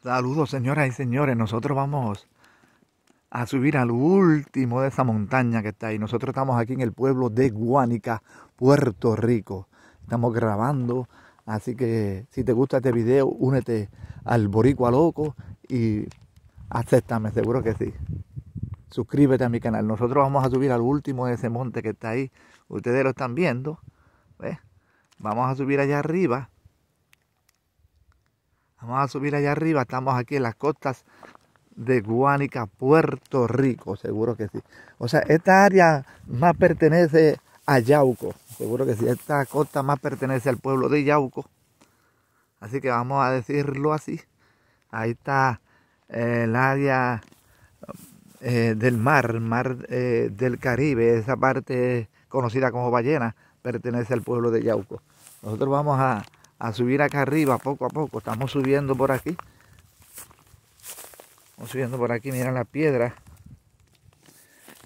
Saludos señoras y señores, nosotros vamos a subir al último de esa montaña que está ahí. Nosotros estamos aquí en el pueblo de Guánica, Puerto Rico. Estamos grabando, así que si te gusta este video, únete al Boricua Loco y acéptame, seguro que sí. Suscríbete a mi canal. Nosotros vamos a subir al último de ese monte que está ahí. Ustedes lo están viendo. Vamos a subir allá arriba Vamos a subir allá arriba. Estamos aquí en las costas de Guánica, Puerto Rico. Seguro que sí. O sea, esta área más pertenece a Yauco. Seguro que sí. Esta costa más pertenece al pueblo de Yauco. Así que vamos a decirlo así. Ahí está eh, el área eh, del mar, mar eh, del Caribe. Esa parte conocida como ballena pertenece al pueblo de Yauco. Nosotros vamos a a subir acá arriba poco a poco. Estamos subiendo por aquí. Estamos subiendo por aquí, miren la piedra.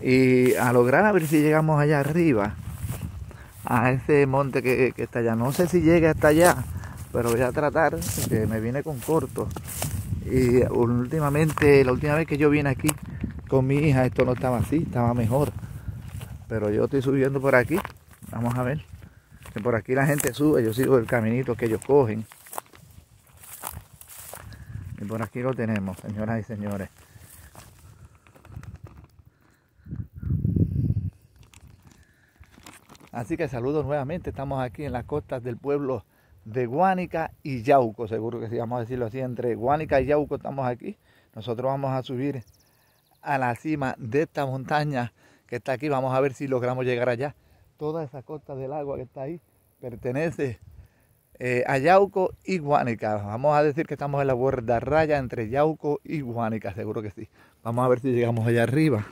Y a lograr a ver si llegamos allá arriba. A ese monte que, está allá. No sé si llegue hasta allá. Pero voy a tratar. Que me viene con corto. Y últimamente, la última vez que yo vine aquí con mi hija, esto no estaba así, estaba mejor. Pero yo estoy subiendo por aquí. Vamos a ver que por aquí la gente sube, yo sigo el caminito que ellos cogen. Y por aquí lo tenemos, señoras y señores. Así que saludos nuevamente, estamos aquí en las costas del pueblo de Guánica y Yauco, seguro que si vamos a decirlo así, entre Guánica y Yauco estamos aquí. Nosotros vamos a subir a la cima de esta montaña que está aquí, vamos a ver si logramos llegar allá toda esa costa del agua que está ahí pertenece eh, a Yauco y Guánica. Vamos a decir que estamos en la borda raya entre Yauco y Guánica, seguro que sí. Vamos a ver si llegamos allá arriba.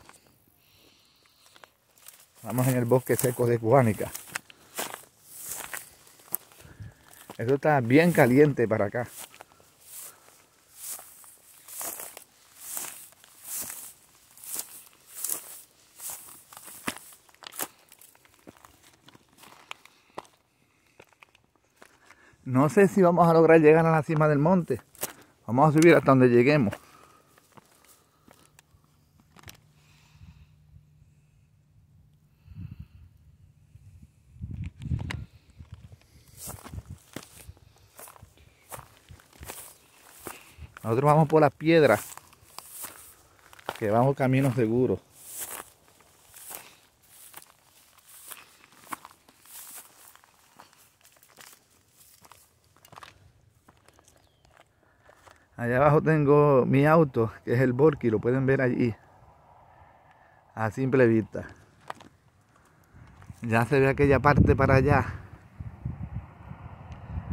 Vamos en el bosque seco de Guánica. Eso está bien caliente para acá. No sé si vamos a lograr llegar a la cima del monte. Vamos a subir hasta donde lleguemos. Nosotros vamos por las piedras, que vamos camino seguro. Allá abajo tengo mi auto, que es el Borky, lo pueden ver allí. A simple vista. Ya se ve aquella parte para allá.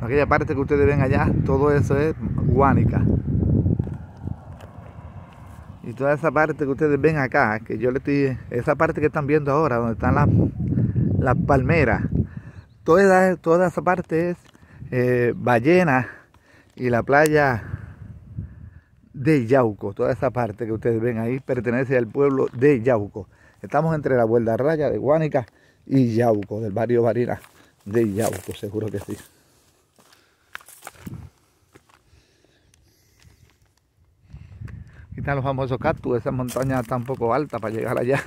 Aquella parte que ustedes ven allá, todo eso es guánica. Y toda esa parte que ustedes ven acá, que yo le estoy, esa parte que están viendo ahora, donde están las, las palmeras, toda, toda esa parte es eh, ballena y la playa de Yauco. Toda esa parte que ustedes ven ahí pertenece al pueblo de Yauco. Estamos entre la Vuelta Raya de Guánica y Yauco, del barrio Barina de Yauco, seguro que sí. Aquí están los famosos cactus, esa montaña está poco alta para llegar allá.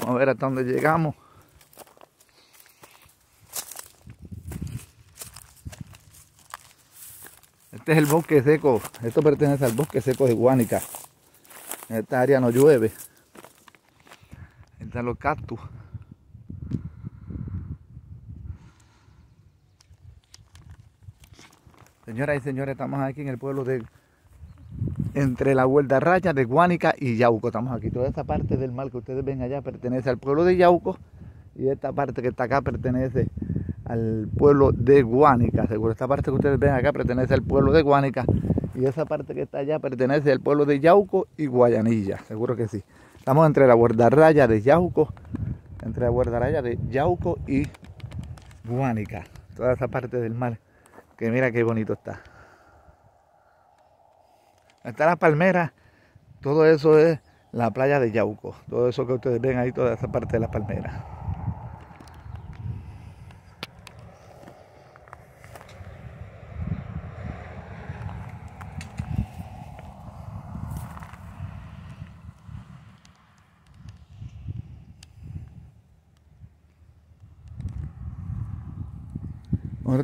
Vamos a ver hasta dónde llegamos. Este es el bosque seco. Esto pertenece al bosque seco de Guánica. En esta área no llueve. Están los cactus. Señoras y señores, estamos aquí en el pueblo de entre la Raya de Guánica y Yauco. Estamos aquí. Toda esta parte del mar que ustedes ven allá pertenece al pueblo de Yauco y esta parte que está acá pertenece al pueblo de Guánica. Seguro esta parte que ustedes ven acá pertenece al pueblo de Guánica y esa parte que está allá pertenece al pueblo de Yauco y Guayanilla. Seguro que sí. Estamos entre la guardarraya de Yauco, entre la guardarraya de Yauco y Guánica. Toda esa parte del mar que mira qué bonito está. Está la palmera, todo eso es la playa de Yauco. Todo eso que ustedes ven ahí, toda esa parte de la palmera.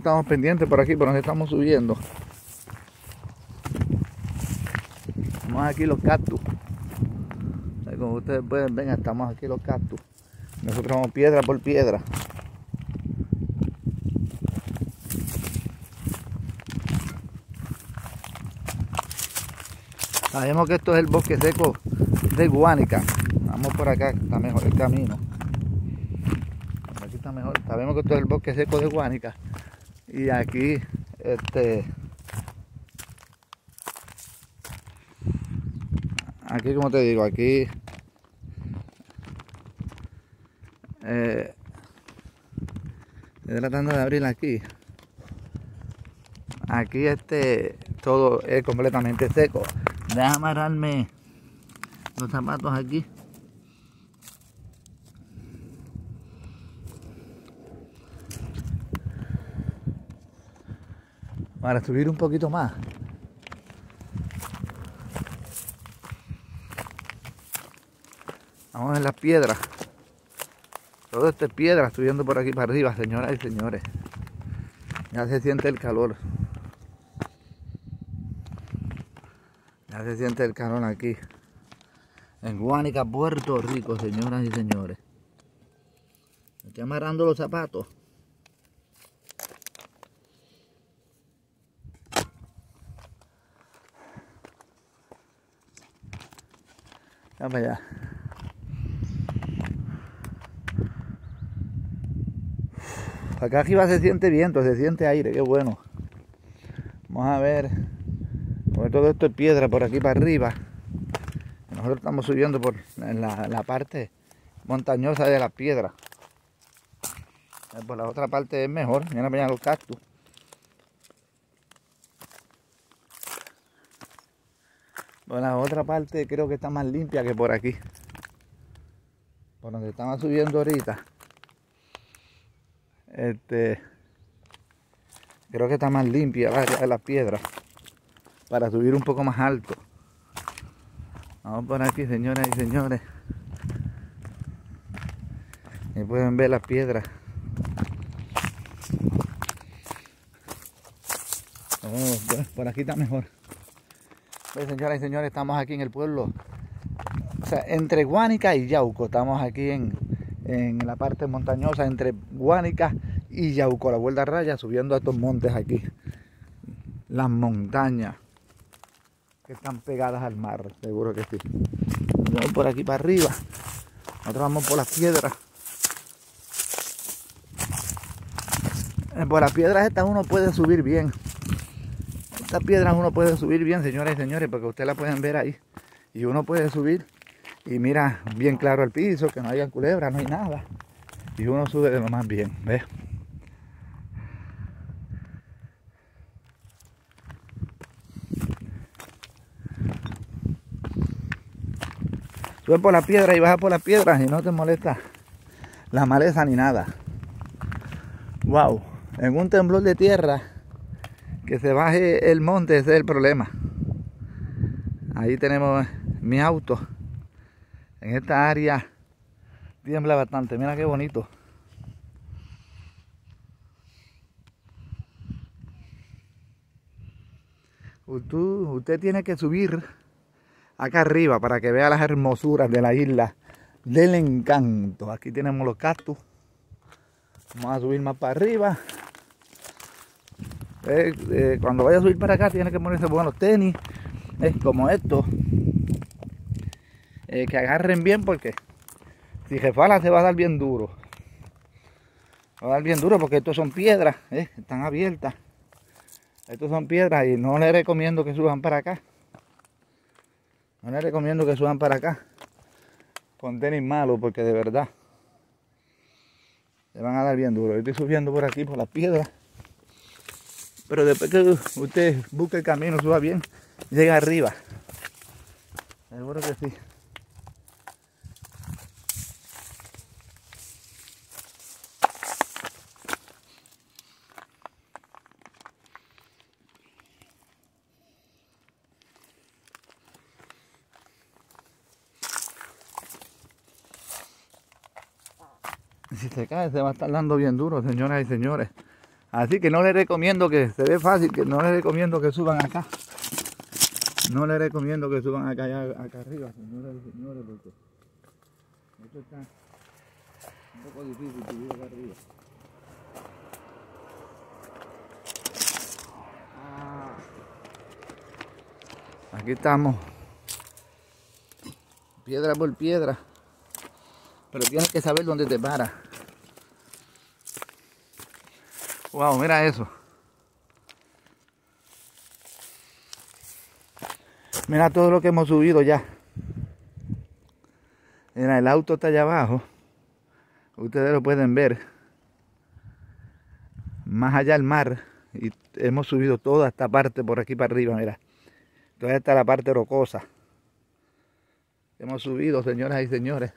Estamos pendientes por aquí, por donde estamos subiendo. Estamos aquí los cactus. Como ustedes pueden ver, estamos aquí los cactus. Nosotros vamos piedra por piedra. Sabemos que esto es el bosque seco de Guánica. Vamos por acá, está mejor el camino. Aquí está mejor. Sabemos que esto es el bosque seco de Guánica. Y aquí, este. Aquí, como te digo, aquí. Eh, estoy tratando de abrir aquí. Aquí este todo es completamente seco. Déjame amarrarme los zapatos aquí. Para subir un poquito más. Vamos en las piedras. Todo esto es piedra subiendo por aquí para arriba, señoras y señores. Ya se siente el calor. Ya se siente el calor aquí. En Guánica, Puerto Rico, señoras y señores. Estoy amarrando los zapatos. Para allá. Acá arriba se siente viento, se siente aire, qué bueno. Vamos a ver. Porque todo esto es piedra por aquí para arriba. Nosotros estamos subiendo por la, parte montañosa de la piedra. Por la otra parte es mejor. Mira para los cactus. La otra parte creo que está más limpia que por aquí. Por donde estamos subiendo ahorita. Este creo que está más limpia las piedras para subir un poco más alto. Vamos por aquí, señoras y señores. Y pueden ver las piedras. Oh, por aquí está mejor. Pues, señoras y señores, estamos aquí en el pueblo. O sea, entre Guánica y Yauco. Estamos aquí en, en la parte montañosa entre Guánica y Yauco, la vuelta raya, subiendo a estos montes aquí. Las montañas que están pegadas al mar, seguro que sí. Vamos por aquí para arriba. Nosotros vamos por las piedras. Eh, por las piedras estas uno puede subir bien. Estas piedras uno puede subir bien, señoras y señores, porque ustedes la pueden ver ahí. Y uno puede subir y mira bien claro el piso, que no haya culebra, no hay nada. Y uno sube de lo más bien, ¿ves? Sube por la piedra y baja por las piedras y no te molesta la maleza ni nada. Wow, en un temblor de tierra que se baje el monte, ese es el problema. Ahí tenemos mi auto. En esta área tiembla bastante. Mira qué bonito. usted tiene que subir acá arriba para que vea las hermosuras de la isla del encanto. Aquí tenemos los cactus. Vamos a subir más para arriba. Eh, eh, cuando vaya a subir para acá tiene que ponerse buenos tenis. Es como esto. Eh, que agarren bien porque si jefala se va a dar bien duro. Va a dar bien duro porque estos son piedras. Están abiertas. Estos son piedras y no les recomiendo que suban para acá. No les recomiendo que suban para acá con tenis malo porque de verdad le van a dar bien duro. Estoy subiendo por aquí por las piedras. Pero después que usted busque el camino, suba bien, llega arriba. Seguro que sí. Si se cae, se va a estar dando bien duro, señoras y señores. Así que no les recomiendo que, se ve fácil, que no les recomiendo que suban acá. No les recomiendo que suban acá, acá arriba, señores y señores, porque esto está un poco difícil subir acá arriba. Ah. Aquí estamos, piedra por piedra, pero tienes que saber dónde te para. Wow, mira eso. Mira todo lo que hemos subido ya. Mira, el auto está allá abajo. Ustedes lo pueden ver. Más allá el mar. Y hemos subido toda esta parte por aquí para arriba, mira. Toda esta la parte rocosa. Hemos subido, señoras y señores.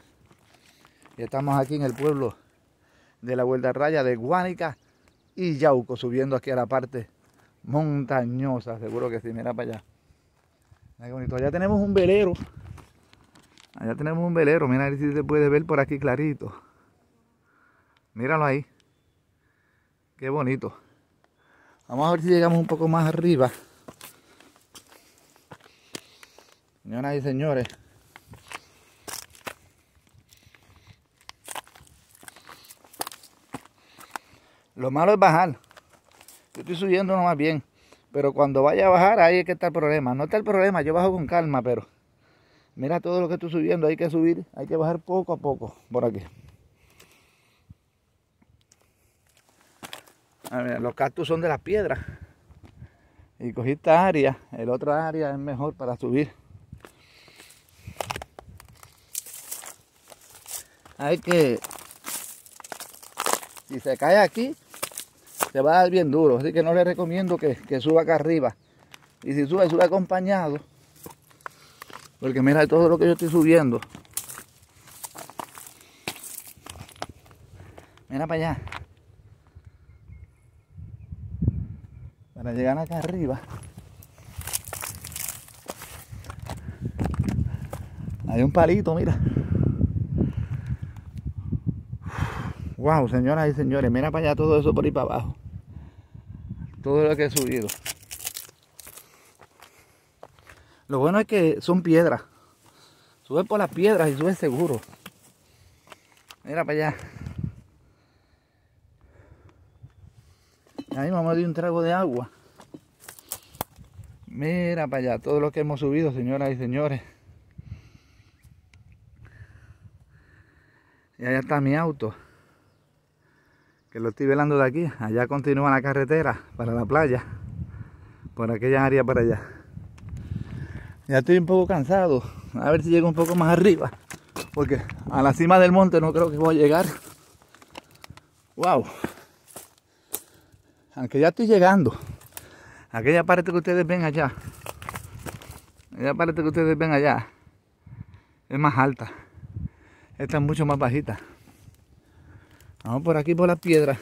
Y estamos aquí en el pueblo de la Vuelta Raya de Guánica y Yauco, subiendo aquí a la parte montañosa. Seguro que sí, mira para allá. Qué bonito. Allá tenemos un velero. Allá tenemos un velero. Mira si se puede ver por aquí clarito. Míralo ahí. Qué bonito. Vamos a ver si llegamos un poco más arriba. Señoras y señores. Lo malo es bajar. Yo estoy subiendo más bien. Pero cuando vaya a bajar, ahí es que está el problema. No está el problema, yo bajo con calma, pero mira todo lo que estoy subiendo. Hay que subir, hay que bajar poco a poco por aquí. A ver, los cactus son de las piedras. Y cogí esta área, el otro área es mejor para subir. Hay que, si se cae aquí, se va a dar bien duro. Así que no le recomiendo que, suba acá arriba. Y si sube, sube acompañado. Porque mira todo lo que yo estoy subiendo. Mira para allá. Para llegar acá arriba. Hay un palito, mira. Wow, señoras y señores, mira para allá todo eso por ahí para abajo todo lo que he subido. Lo bueno es que son piedras. Sube por las piedras y sube seguro. Mira para allá. Ahí a dar un trago de agua. Mira para allá todo lo que hemos subido, señoras y señores. Y allá está mi auto que lo estoy velando de aquí. Allá continúa la carretera para la playa, por aquella área para allá. Ya estoy un poco cansado, a ver si llego un poco más arriba, porque a la cima del monte no creo que voy a llegar. Wow. Aunque ya estoy llegando. Aquella parte que ustedes ven allá, aquella parte que ustedes ven allá, es más alta. Esta es mucho más bajita. Vamos por aquí por las piedras.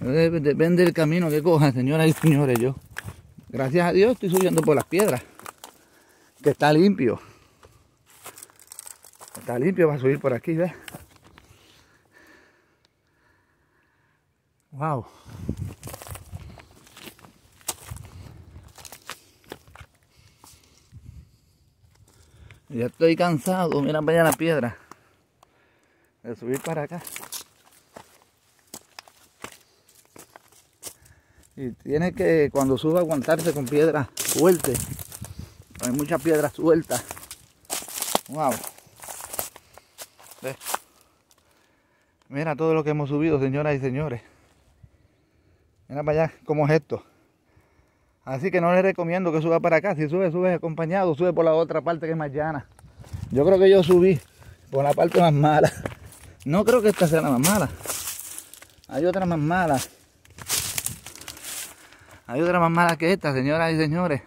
Depende del camino que cojan, señoras y señores. Yo, gracias a Dios, estoy subiendo por las piedras. Que está limpio. Está limpio para subir por aquí, ¿ves? Wow. Ya estoy cansado, mira para allá la piedra. De subir para acá. Y tiene que, cuando suba, aguantarse con piedras fuertes. Hay muchas piedras sueltas. Wow. Mira todo lo que hemos subido, señoras y señores. Mira para allá cómo es esto. Así que no les recomiendo que suba para acá. Si sube, sube acompañado, sube por la otra parte que es más llana. Yo creo que yo subí por la parte más mala. No creo que esta sea la más mala. Hay otra más mala. Hay otra más mala que esta, señoras y señores.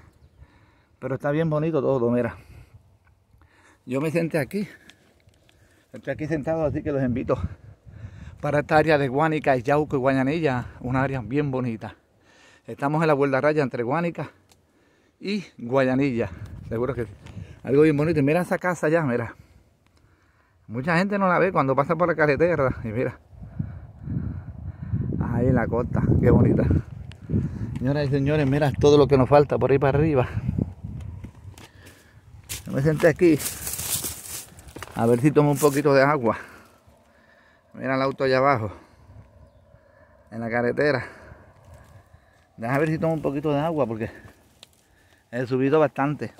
Pero está bien bonito todo, mira. Yo me senté aquí. Estoy aquí sentado, así que los invito para esta área de Guánica, Yauco y Guayanilla. Una área bien bonita. Estamos en la vuelta raya entre Guánica y Guayanilla. Seguro que algo bien bonito. mira esa casa allá, mira. Mucha gente no la ve cuando pasa por la carretera. Y mira. Ahí en la costa. Qué bonita. Señoras y señores, mira todo lo que nos falta por ahí para arriba. me senté aquí. A ver si tomo un poquito de agua. Mira el auto allá abajo. En la carretera. Deja ver si tomo un poquito de agua porque he subido bastante.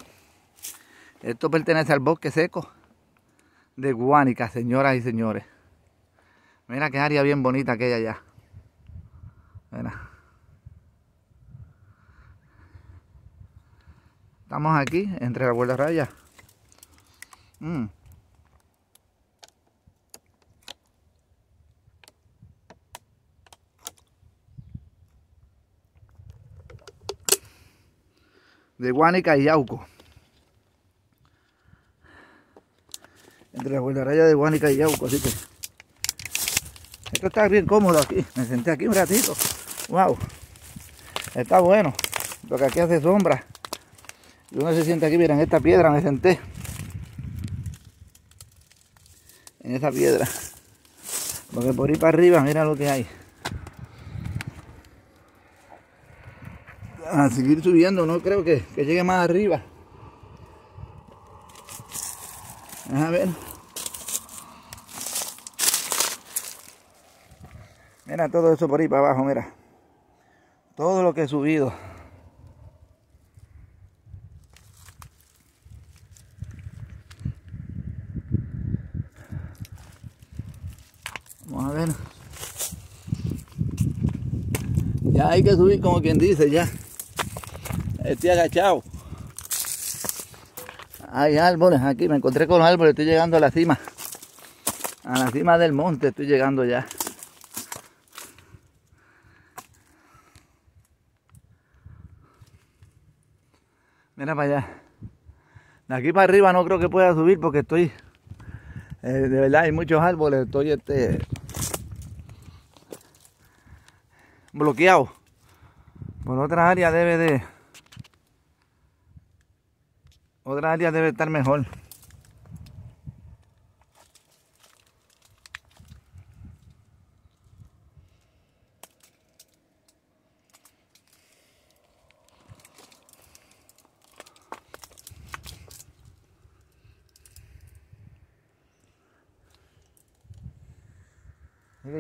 Esto pertenece al bosque seco de Guánica, señoras y señores. Mira qué área bien bonita aquella allá. Mira. Estamos aquí entre la vuelta raya. Mm. De Guánica y Yauco. entre la raya de Guanica y Yauco, así que esto está bien cómodo aquí, me senté aquí un ratito, wow, está bueno, porque aquí hace sombra, y uno se siente aquí, miren, esta piedra me senté, en esa piedra, porque por ahí para arriba, mira lo que hay. A seguir subiendo, no creo que, que llegue más arriba. A ver. Mira todo eso por ahí para abajo, mira. Todo lo que he subido. Vamos a ver. Ya hay que subir como quien dice, ya. Estoy agachado. Hay árboles aquí, me encontré con los árboles, estoy llegando a la cima. A la cima del monte estoy llegando ya. Mira para allá. De aquí para arriba no creo que pueda subir porque estoy... Eh, de verdad hay muchos árboles, estoy este... Bloqueado. Por otra área debe de... Otra área debe estar mejor.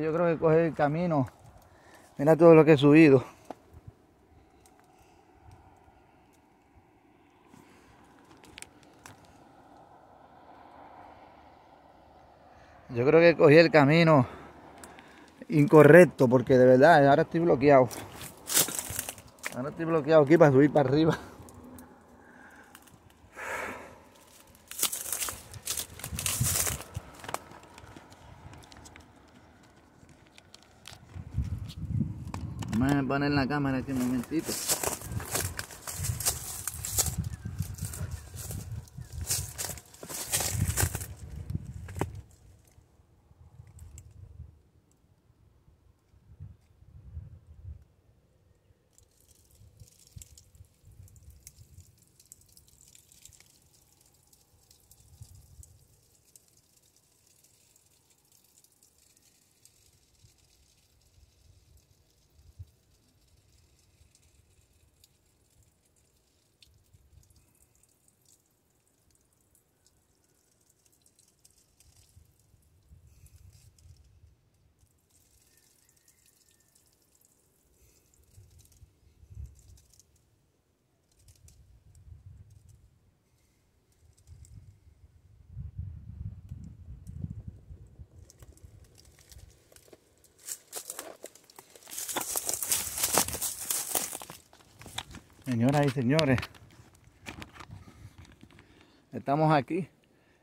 yo creo que coger el camino. Mira todo lo que he subido. Yo creo que cogí el camino incorrecto porque de verdad ahora estoy bloqueado. Ahora estoy bloqueado aquí para subir para arriba. Vamos a poner la cámara aquí un momentito. Señoras y señores, estamos aquí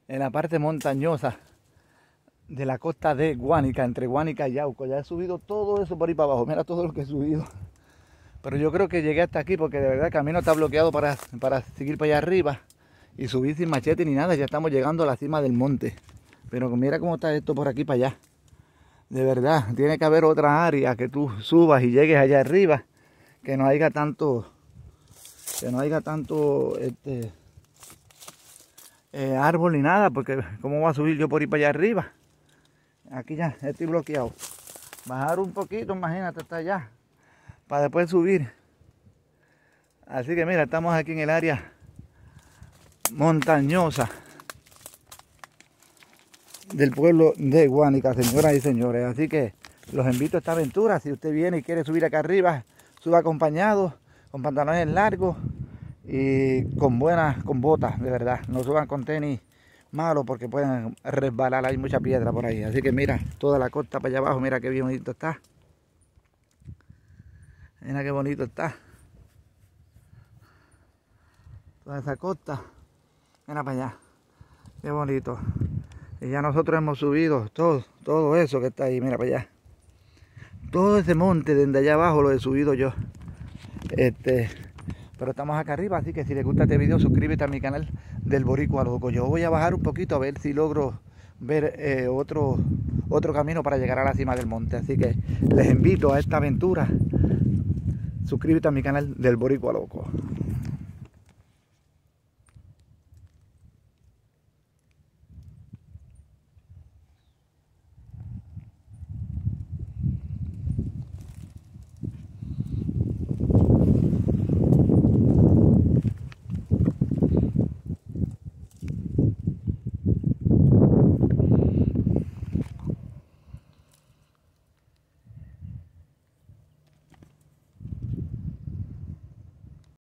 en la parte montañosa de la costa de Guánica, entre Guánica y Yauco. Ya he subido todo eso por ahí para abajo. Mira todo lo que he subido. Pero yo creo que llegué hasta aquí porque de verdad el camino está bloqueado para, para seguir para allá arriba y subir sin machete ni nada. Ya estamos llegando a la cima del monte. Pero mira cómo está esto por aquí para allá. De verdad, tiene que haber otra área que tú subas y llegues allá arriba. Que no haya tanto que no haya tanto este eh, árbol ni nada, porque ¿cómo voy a subir yo por ir para allá arriba? Aquí ya estoy bloqueado. Bajar un poquito, imagínate, hasta allá, para después subir. Así que mira, estamos aquí en el área montañosa del pueblo de Guánica, señoras y señores. Así que los invito a esta aventura. Si usted viene y quiere subir acá arriba, suba acompañado, con pantalones largos y con buenas, con botas, de verdad. No suban con tenis malos porque pueden resbalar, hay mucha piedra por ahí. Así que mira, toda la costa para allá abajo, mira qué bonito está. Mira qué bonito está. Toda esa costa. Mira para allá. Qué bonito. Y ya nosotros hemos subido todo, todo eso que está ahí, mira para allá. Todo ese monte desde allá abajo lo he subido yo. Este, pero estamos acá arriba, así que si les gusta este video, suscríbete a mi canal del Boricua Loco. Yo voy a bajar un poquito a ver si logro ver eh, otro, otro camino para llegar a la cima del monte. Así que les invito a esta aventura. Suscríbete a mi canal del Boricua Loco.